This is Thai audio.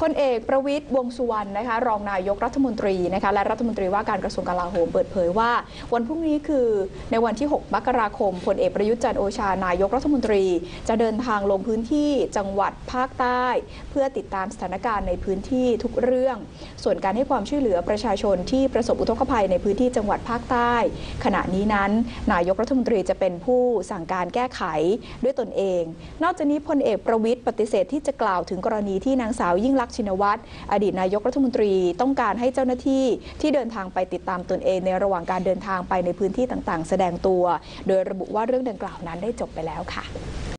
พลเอกประวิตยวงสุวรรณนะคะรองนายกรัฐมนตรีนะคะและรัฐมนตรีว่าการกระทรวงกลาโหมเปิดเผยว่า วันพรุ่งนี้คือในวันที่ 6 มกราคมพลเอกประยุทธ์จันโอชานายกรัฐมนตรี จะเดินทางลงพื้นที่จังหวัดภาคใต้ เพื่อติดตามสถานการณ์ในพื้นที่ทุกเรื่อง ส่วนการให้ความช่วยเหลือประชาชนที่ประสบอุทกภัยในพื้นที่จังหวัดภาคใต้ ขณะนี้นั้น นายกรัฐมนตรีจะเป็นผู้สั่งการแก้ไขด้วยตนเอง นอกจากนี้พลเอกประวิตยปฏิเสธที่จะกล่าวถึงกรณีที่นางสาวยิ่งลักษษ์ชินวัตรอดีตนายกรัฐมนตรีต้องการให้เจ้าหน้าที่ที่เดินทางไปติดตามตนเองในระหว่างการเดินทางไปในพื้นที่ต่างๆ แสดงตัว โดยระบุว่าเรื่องดังกล่าวนั้นได้จบไปแล้วค่ะ